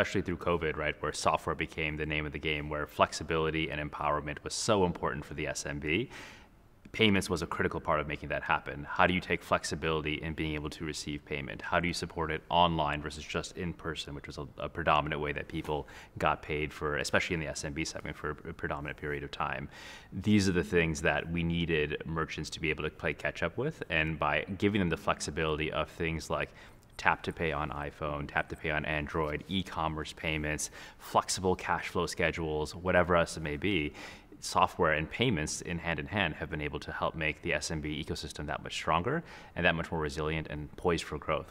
especially through COVID, right, where software became the name of the game, where flexibility and empowerment was so important for the SMB payments was a critical part of making that happen. How do you take flexibility in being able to receive payment? How do you support it online versus just in person, which was a, a, predominant way that people got paid for, especially in the SMB segment, for a predominant period of time? These are the things that we needed merchants to be able to play catch up with. And by giving them the flexibility of things like tap to pay on iPhone, tap to pay on Android, e commerce payments, flexible cash flow schedules, whatever else it may be, software and payments in hand in hand have been able to help make the SMB ecosystem that much stronger and that much more resilient and poised for growth.